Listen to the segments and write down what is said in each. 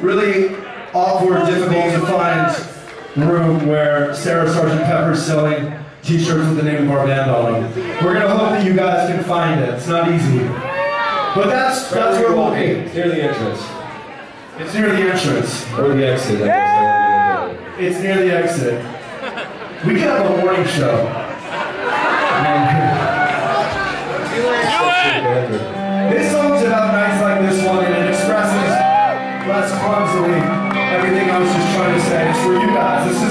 really awkward, difficult to find room where Sarah Sergeant is selling t-shirts with the name of our band on them. We're gonna hope that you guys can find it. It's not easy. But that's that's where we'll be. It's near the entrance. It's near the entrance. Or the exit, I guess. It's near the exit. We could have a morning show. this song's about nights like this one going to say is for you guys. This is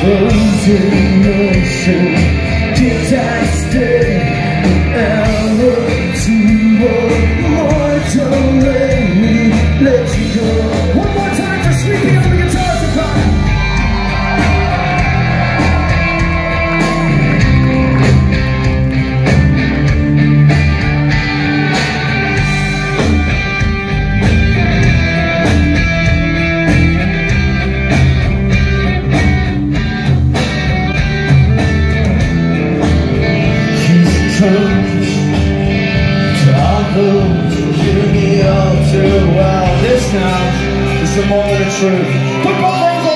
Frozen ocean Tacos, you me all too well This time, is the moment of truth. Put my hands